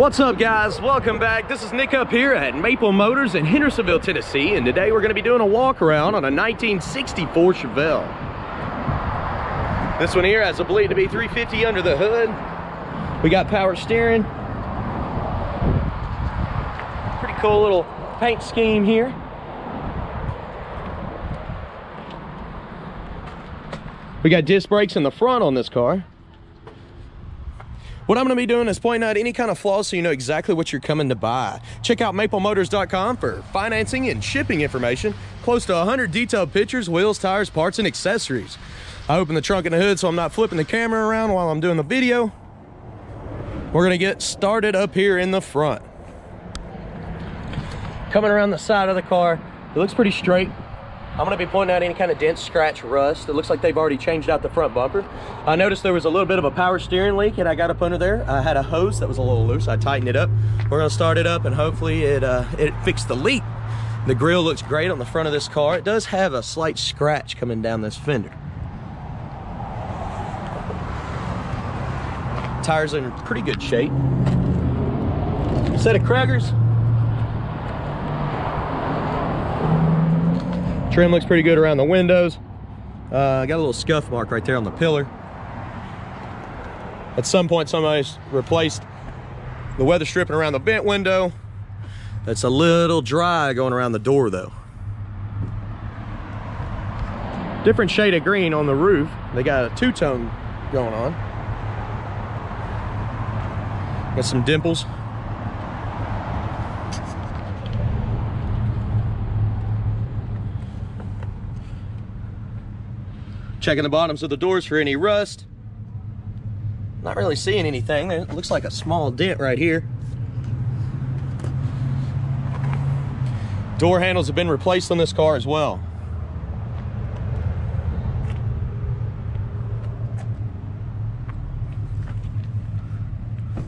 What's up guys? Welcome back. This is Nick up here at Maple Motors in Hendersonville, Tennessee, and today we're gonna be doing a walk around on a 1964 Chevelle. This one here has a Believe to be 350 under the hood. We got power steering. Pretty cool little paint scheme here. We got disc brakes in the front on this car. What I'm going to be doing is pointing out any kind of flaws so you know exactly what you're coming to buy. Check out maplemotors.com for financing and shipping information, close to 100 detailed pictures, wheels, tires, parts, and accessories. I open the trunk and the hood so I'm not flipping the camera around while I'm doing the video. We're going to get started up here in the front. Coming around the side of the car, it looks pretty straight. I'm gonna be pointing out any kind of dent, scratch, rust. It looks like they've already changed out the front bumper. I noticed there was a little bit of a power steering leak and I got up under there. I had a hose that was a little loose. I tightened it up. We're gonna start it up and hopefully it, uh, it fixed the leak. The grill looks great on the front of this car. It does have a slight scratch coming down this fender. Tires are in pretty good shape. Set of Cragars. Trim looks pretty good around the windows. Uh, got a little scuff mark right there on the pillar. At some point, somebody's replaced the weather stripping around the vent window. That's a little dry going around the door though. Different shade of green on the roof. They got a two-tone going on. Got some dimples. Checking the bottoms of the doors for any rust. Not really seeing anything. It looks like a small dent right here. Door handles have been replaced on this car as well.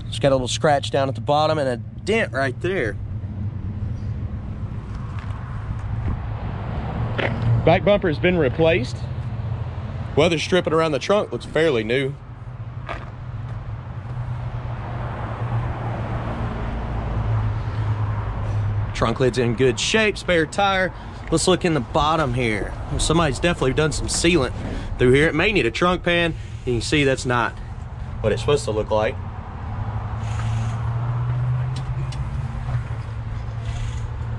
Just got a little scratch down at the bottom and a dent right there. Back bumper has been replaced. Weather stripping around the trunk looks fairly new. Trunk lid's in good shape, spare tire. Let's look in the bottom here. Somebody's definitely done some sealant through here. It may need a trunk pan. You can see that's not what it's supposed to look like.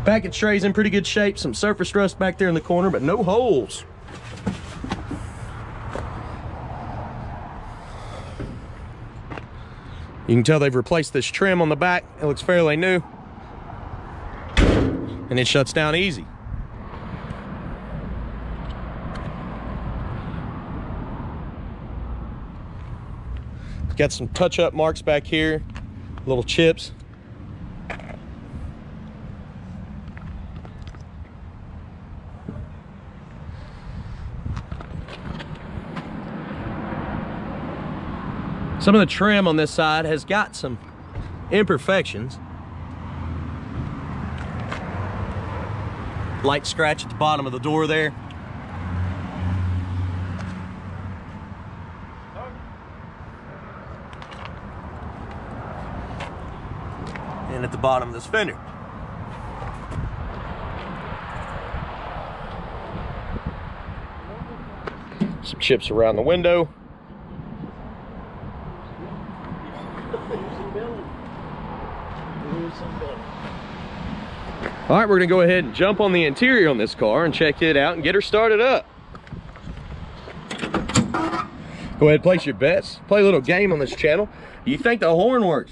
Package tray's in pretty good shape. Some surface rust back there in the corner, but no holes. You can tell they've replaced this trim on the back. It looks fairly new. And it shuts down easy. Got some touch-up marks back here, little chips. Some of the trim on this side has got some imperfections. Light scratch at the bottom of the door there. And at the bottom of this fender. Some chips around the window. All right, we're gonna go ahead and jump on the interior on this car and check it out and get her started up. Go ahead, place your bets. Play a little game on this channel. You think the horn works?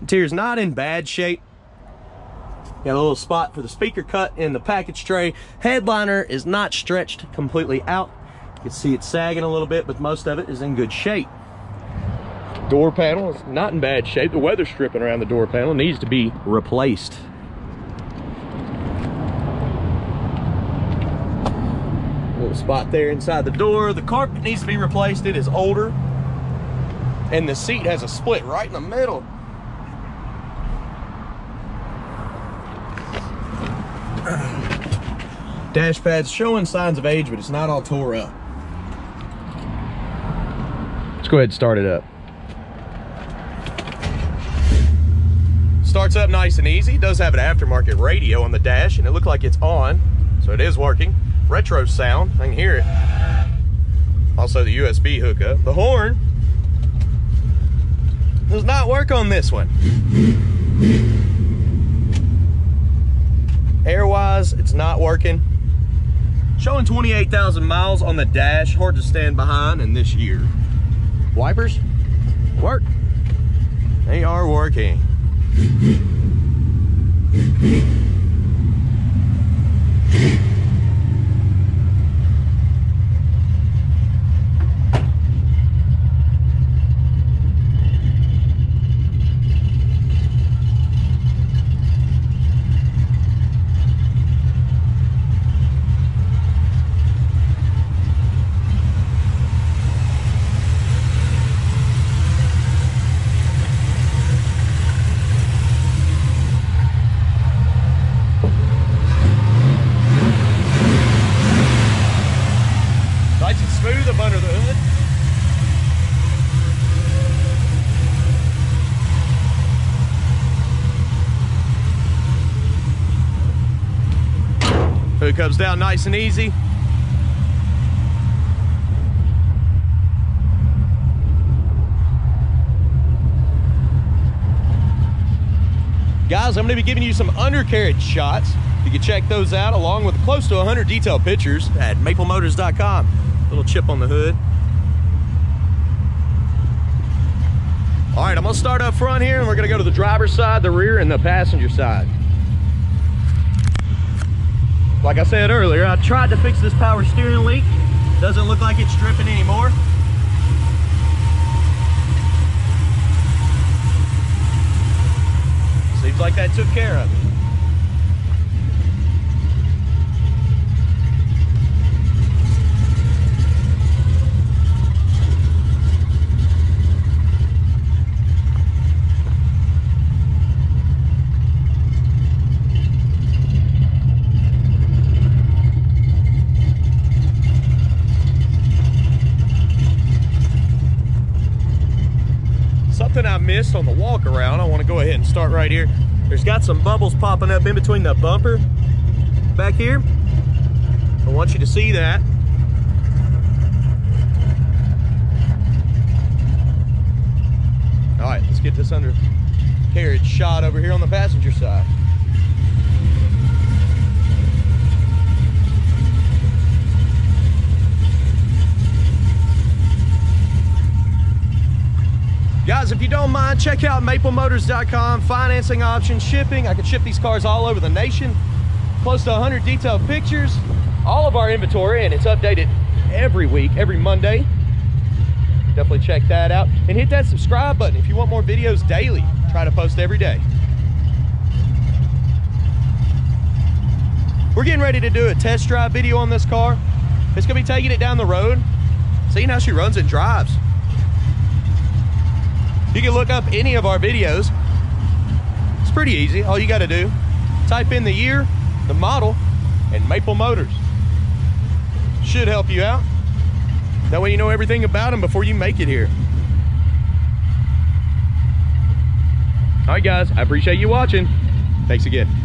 Interior's not in bad shape. Got a little spot for the speaker cut in the package tray. Headliner is not stretched completely out. You can see it sagging a little bit, but most of it is in good shape. Door panel is not in bad shape. The weather stripping around the door panel needs to be replaced. Little spot there inside the door. The carpet needs to be replaced. It is older. And the seat has a split right in the middle. Dash pad's showing signs of age, but it's not all tore up. Let's go ahead and start it up. Starts up nice and easy. It does have an aftermarket radio on the dash and it looked like it's on, so it is working. Retro sound, I can hear it. Also the USB hookup. The horn does not work on this one. Air-wise, it's not working. Showing 28,000 miles on the dash, hard to stand behind in this year. Wipers, work. They are working. Nice and smooth up under the hood. Hood comes down nice and easy. Guys, I'm gonna be giving you some undercarriage shots. You can check those out along with close to 100 detailed pictures at maplemotors.com. Little chip on the hood. All right, I'm gonna start up front here and we're gonna go to the driver's side, the rear, and the passenger side. Like I said earlier, I tried to fix this power steering leak. Doesn't look like it's dripping anymore. Seems like that took care of it. Something I missed on the walk around, I want to go ahead and start right here. There's got some bubbles popping up in between the bumper back here. I want you to see that. All right, let's get this under carriage shot over here on the passenger side. Guys, if you don't mind, check out maplemotors.com. Financing options, shipping. I can ship these cars all over the nation. Close to 100 detailed pictures. All of our inventory, and it's updated every week, every Monday. Definitely check that out. And hit that subscribe button if you want more videos daily. Try to post every day. We're getting ready to do a test drive video on this car. It's gonna be taking it down the road, seeing how she runs and drives. You can look up any of our videos. It's pretty easy. All you got to do, type in the year, the model, and Maple Motors. Should help you out. That way you know everything about them before you make it here. All right, guys, I appreciate you watching. Thanks again.